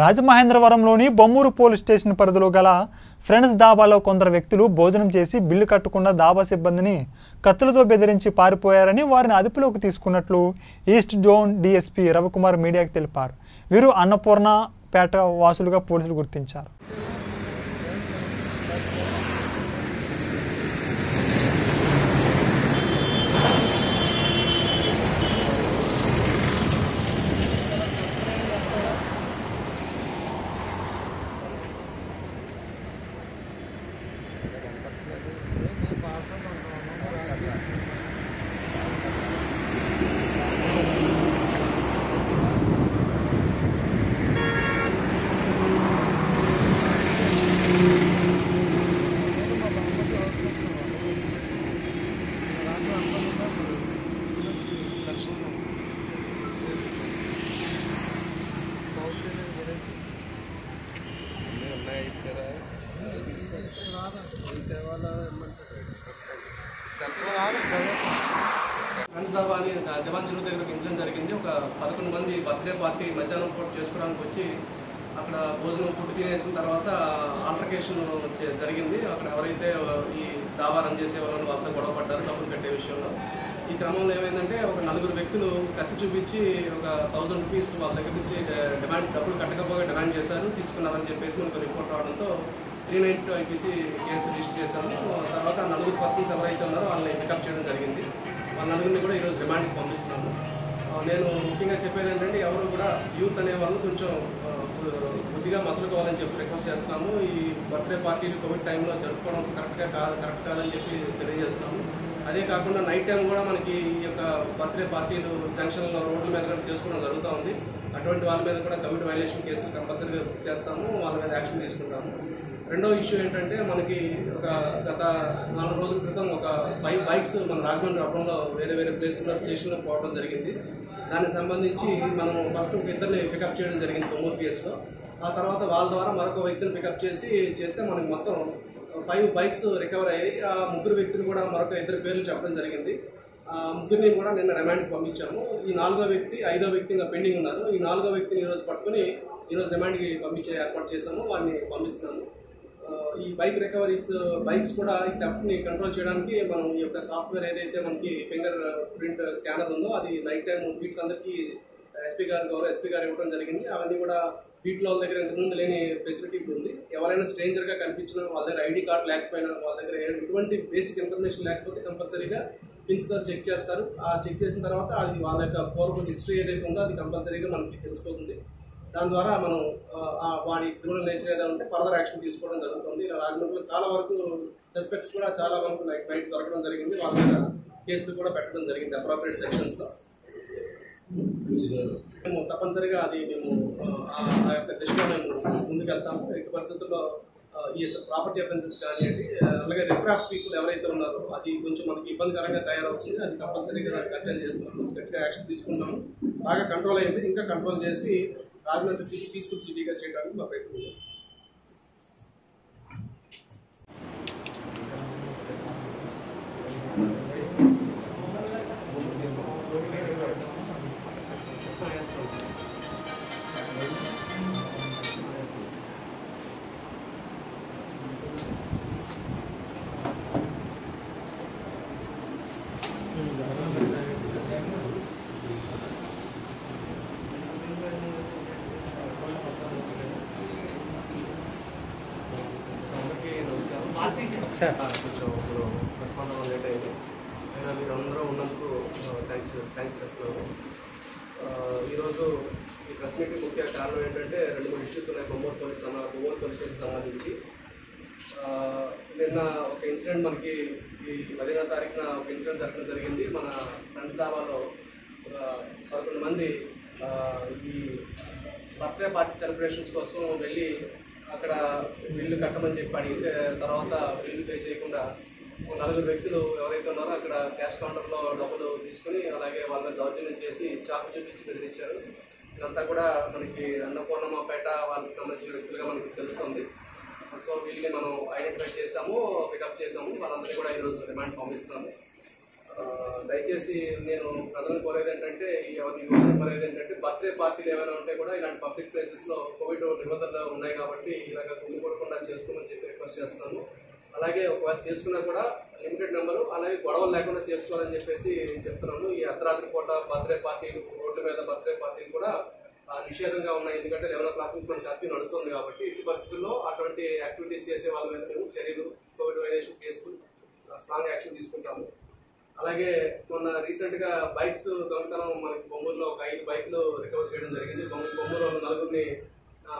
రాజమహేంద్రవరంలోని Bommuru police station పరిధిలో గల friends దాబాలో కొందరు వ్యక్తులు భోజనం చేసి బిల్లు కట్టకుండా దాబా సిబ్బందిని కత్తులతో బెదిరించి పారిపోయారని వారిని అదుపులోకి తీసుకున్నట్లు ఈస్ట్ జోన్ డీఎస్పీ రవికుమార్ మీడియాకు తెలిపారు. వీరు అన్నపూర్ణ పేట వాసులుగా పోలీసులు గుర్తించారు. ఫ్రెండ్స్ దాబా అని దివాన్ చెరువు దగ్గర పెంచడం జరిగింది. ఒక పదకొండు మంది బర్త్డే పార్టీ మధ్యాహ్నం పూట చేసుకోవడానికి వచ్చి అక్కడ భోజనం ఫుడ్ తినేసిన తర్వాత ఆల్టర్కేషన్ జరిగింది. అక్కడ ఎవరైతే ఈ దాబా రన్ చేసే వాళ్ళని వాళ్ళతో గొడవ పడ్డారు డబ్బులు కట్టే విషయంలో. ఈ క్రమంలో ఏమైందంటే ఒక నలుగురు వ్యక్తులు కత్తి చూపించి ఒక థౌజండ్ రూపీస్ వాళ్ళ దగ్గర నుంచి డిమాండ్ డబ్బులు కట్టకపోగా డిమాండ్ చేశారు తీసుకున్నారని చెప్పేసి మనకు రిపోర్ట్ రావడంతో three nine two IPC case register చేశాము. తర్వాత నలుగురు పర్సన్స్ ఎవరైతే ఉన్నారో వాళ్ళని పికప్ చేయడం జరిగింది. వాళ్ళ నలుగురిని కూడా ఈరోజు రిమాండ్కి పంపిస్తున్నాము. నేను ముఖ్యంగా చెప్పేది ఏంటంటే ఎవరు కూడా యూత్ అనే వాళ్ళు కొంచెం కొద్దిగా బుద్ధిగా మసలుకోవాలని చెప్పి రిక్వెస్ట్ చేస్తున్నాము. ఈ బర్త్డే పార్టీలు కోవిడ్ టైంలో జరుపుకోవడం కరెక్ట్గా కాదు కరెక్ట్ కాదని చెప్పి తెలియజేస్తున్నాము. అదే కాకుండా నైట్ టైం కూడా మనకి ఈ యొక్క బర్త్డే పార్టీలు జంక్షన్లో రోడ్ల మీద కూడా చేసుకోవడం జరుగుతూ ఉంది. అటువంటి వాళ్ళ మీద కూడా కోవిడ్ వైలేషన్ కేసులు కంపల్సరీగా చేస్తాము. వాళ్ళ మీద యాక్షన్ తీసుకుంటాము. రెండో ఇష్యూ ఏంటంటే మనకి ఒక గత నాలుగు రోజుల క్రితం ఒక ఫైవ్ బైక్స్ మన రాజమండ్రి అప్పంలో వేరే వేరే ప్లేస్లో స్టేషన్లో పోవడం జరిగింది. దానికి సంబంధించి మనం ఫస్ట్ ఒక ఇద్దరిని పికప్ చేయడం జరిగింది కొమ్మూరు కేసులో ఆ తర్వాత వాళ్ళ ద్వారా మరొక వ్యక్తిని పికప్ చేసి చేస్తే మనకి మొత్తం ఫైవ్ బైక్స్ రికవర్ అయ్యాయి. ఆ ముగ్గురు వ్యక్తులు కూడా మరొక ఇద్దరు పేర్లు చెప్పడం జరిగింది. ఆ ముగ్గురిని కూడా నిన్న రిమాండ్కి పంపించాము. ఈ నాలుగో వ్యక్తి ఐదో వ్యక్తి ఇంకా పెండింగ్ ఉన్నారు. ఈ నాలుగో వ్యక్తిని ఈరోజు పట్టుకుని ఈరోజు రిమాండ్కి పంపించే ఏర్పాటు చేశాము. వారిని పంపిస్తున్నాము. ఈ బైక్ రికవరీస్ బైక్స్ కూడా ఈ థెఫ్ట్ని కంట్రోల్ చేయడానికి మనం ఈ యొక్క సాఫ్ట్వేర్ ఏదైతే మనకి ఫింగర్ ప్రింట్ స్కానర్ ఉందో అది నైట్ టైం బీట్స్ అందరికీ ఎస్పీ గారు గౌరవ ఎస్పీ గారు ఇవ్వడం జరిగింది. అవన్నీ కూడా బీట్లో వాళ్ళ దగ్గర ఇంతకుముందు లేని ఫెసిలిటీ ఇప్పుడు ఉంది. ఎవరైనా స్ట్రేంజర్గా కనిపించినా వాళ్ళ దగ్గర ఐడి కార్డ్ లేకపోయినా వాళ్ళ దగ్గర ఎటువంటి బేసిక్ ఇన్ఫర్మేషన్ లేకపోతే కంపల్సరీగా ప్రిన్సిపల్ చెక్ చేస్తారు. ఆ చెక్ చేసిన తర్వాత అది వాళ్ళ యొక్క పూర్వ హిస్టరీ ఏదైతే ఉందో అది కంపల్సరీగా మనకి తెలిసిపోతుంది. దాని ద్వారా మనం వాడి క్రిమినల్ నేచర్ ఏదైనా ఉంటే ఫర్దర్ యాక్షన్ తీసుకోవడం జరుగుతుంది. ఇలా రాజమండ్రిలో చాలా వరకు సస్పెక్ట్స్ కూడా చాలా వరకు లైక్ బయట దొరకడం జరిగింది. వాళ్ళ మీద కేసులు కూడా పెట్టడం జరిగింది అప్రాపరేట్ సెక్షన్స్లో మేము తప్పనిసరిగా అది మేము ఆ, యొక్క దశలో మేము ముందుకెళ్తాము. ఎట్టి పరిస్థితుల్లో ఈ ప్రాపర్టీ అఫెన్సెస్ కానివ్వండి అలాగే రిఫ్రాఫ్ పీపుల్ ఎవరైతే ఉన్నారో అది కొంచెం మనకి ఇబ్బందికరంగా తయారవుతుంది. అది కంపల్సరీగా దాన్ని కంట్రోల్ చేస్తున్నాము గట్టిగా యాక్షన్ తీసుకుంటాము. బాగా కంట్రోల్ అయింది. ఇంకా కంట్రోల్ చేసి రాజమండ్రి సిటీ పీస్ఫుల్ సిటీగా చేయడానికి మా ప్రయత్నం చేస్తాం. ఆ, కొంచెం ఇప్పుడు ప్రస్పందన లేట్ అయింది. అయినా మీరు అందరూ ఉన్నందుకు థ్యాంక్స్ థ్యాంక్స్ చెప్తున్నాను ఆ, ఈరోజు ఈ ప్రెస్ మీటింగ్ ముఖ్య కారణం ఏంటంటే రెండు మూడు ఇష్యూస్ ఉన్నాయి. బొమ్మూరు పోలీస్ సమా బొమ్మూరు పోలీస్ సంబంధించి. నిన్న ఒక ఇన్సిడెంట్ మనకి ఈ పదిహేనో తారీఖున ఒక ఇన్సిడెంట్ జరగడం జరిగింది. మన ఫ్రెండ్స్ దాబాలో ఒక పదకొండు మంది ఈ బర్త్డే పార్టీ సెలబ్రేషన్స్ కోసం వెళ్ళి అక్కడ బిల్లు కట్టమని చెప్పి అడిగితే తర్వాత బిల్లు పే చేయకుండా ఒక నలుగురు వ్యక్తులు ఎవరైతే ఉన్నారో అక్కడ క్యాష్ కౌంటర్లో డబ్బులు తీసుకుని అలాగే వాళ్ళ దౌర్జన్యం చేసి చాకు చూపించి బెదిరించారు ఇదంతా కూడా మనకి అన్నపూర్ణమ్మపేట వాళ్ళకి సంబంధించిన వ్యక్తులుగా మనకి తెలుస్తుంది. సో వీళ్ళని మనం ఐడెంటిఫై చేసాము పికప్ చేసాము వాళ్ళందరినీ కూడా ఈరోజు రిమాండ్ పంపిస్తున్నాము. దయచేసి నేను ప్రజలను కోరేది ఏంటంటే ఈ ఎవరి కోరేది ఏంటంటే బర్త్డే పార్టీలు ఏమైనా ఉంటే కూడా ఇలాంటి పబ్లిక్ ప్లేసెస్లో కోవిడ్ నిబంధనలు ఉన్నాయి కాబట్టి ఇలాగ గుంపుకూడకుండా చేసుకోమని చెప్పి రిక్వెస్ట్ చేస్తున్నాను అలాగే ఒకవేళ చేసుకున్నా కూడా లిమిటెడ్ నెంబరు అలాగే గొడవలు లేకుండా చేసుకోవాలని చెప్పేసి చెప్తున్నాను. ఈ అర్ధరాత్రి పూట బర్త్డే పార్టీలు రోడ్డు మీద బర్త్డే పార్టీలు కూడా నిషేధంగా ఉన్నాయి. ఎందుకంటే లెవెన్ ఓ క్లాక్ నుంచి మన కర్ఫ్యూ నడుస్తుంది కాబట్టి ఇటు పరిస్థితుల్లో అటువంటి యాక్టివిటీస్ చేసే వాళ్ళ మీద మేము చర్యలు కోవిడ్ వైలేషన్ కేసులు స్ట్రాంగ్ యాక్షన్ తీసుకుంటాము. అలాగే మొన్న రీసెంట్గా బైక్స్ దొంగతనం మనకి బొమ్మూరులో ఒక ఐదు బైక్లు రికవర్ చేయడం జరిగింది. బొమ్మ- బొమ్మూరులో నలుగురిని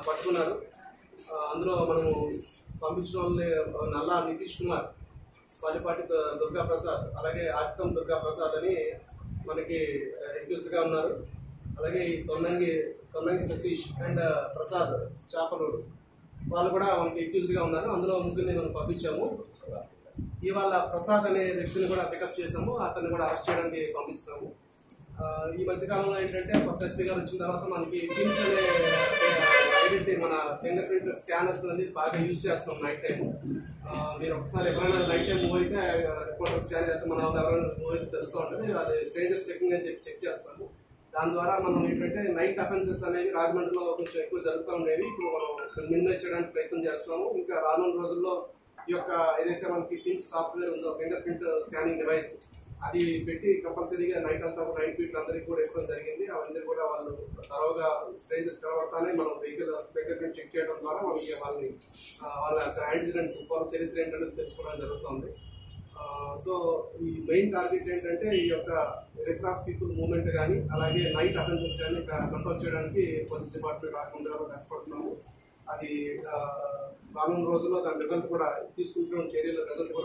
పట్టుకున్నారు. అందులో మనము పంపించిన వాళ్ళని నల్లా నితీష్ కుమార్ పల్లిపాటి దుర్గా ప్రసాద్ అలాగే ఆత్తం దుర్గా ప్రసాద్ అని మనకి అక్యూజ్డ్ ఉన్నారు. అలాగే ఈ తొన్నంగి తొన్నంగి సతీష్ అండ్ ప్రసాద్ చాపలూరు వాళ్ళు కూడా మనకి అక్యూజ్డ్ ఉన్నారు. అందులో ముగ్గురిని మనం పంపించాము. ఇవాళ ప్రసాద్ అనే వ్యక్తిని కూడా పికప్ చేసాము అతన్ని కూడా అరెస్ట్ చేయడానికి పంపిస్తాము. ఈ మధ్యకాలంలో ఏంటంటే కొత్త ఎస్పీ గారు వచ్చిన తర్వాత మనకి టీమ్స్ అనే ఐడెంటిటీ మన ఫింగర్ ప్రింట్ స్కానర్స్ అనేది బాగా యూజ్ చేస్తాం నైట్ టైం మీరు ఒకసారి ఎవరైనా నైట్ టైం మూవ్ అయితే రిపోర్టర్ స్కాన్ చేస్తే మన వాళ్ళు ఎవరైనా మూవ్ అయితే తెలుస్తూ ఉంటుంది. అది స్ట్రేంజర్స్ చెకింగ్ అని చెప్పి చెక్ చేస్తాము. దాని ద్వారా మనం ఏంటంటే నైట్ అఫెన్సెస్ అనేవి రాజమండ్రిలో కొంచెం ఎక్కువ జరుగుతూ ఉండేవి. ఇప్పుడు మనం నిర్ణయించడానికి ప్రయత్నం చేస్తున్నాము ఇంకా రానున్న రోజుల్లో ఈ యొక్క ఏదైతే మనకి పిన్స్ సాఫ్ట్వేర్ ఉందో ఫింగర్ ప్రింట్ స్కానింగ్ డివైస్ అది పెట్టి కంపల్సరీగా నైట్ అంతా కూడా నైట్ పీట్లు అందరికీ కూడా ఇవ్వడం జరిగింది. అవన్నీ కూడా వాళ్ళు తరవుగా స్టేజెస్ కనబడతానే మనం వెహికల్ ఫింగర్ ప్రింట్ చెక్ చేయడం ద్వారా మనకి వాళ్ళని వాళ్ళ యాక్సిడెంట్స్ వాళ్ళ చరిత్ర ఏంటనేది తెలుసుకోవడం జరుగుతుంది. సో ఈ మెయిన్ టార్గెట్ ఏంటంటే ఈ యొక్క ఎయిర్క్రాఫ్ట్ పీపుల్ మూవ్మెంట్ కానీ అలాగే నైట్ అఫెన్సెస్ కానీ కంట్రోల్ చేయడానికి పోలీస్ డిపార్ట్మెంట్ రాకుండా కష్టపడుతున్నాము. అది రానున్న రోజుల్లో దాని రిజల్ట్ కూడా తీసుకుంటున్న చర్యల రిజల్ట్ కూడా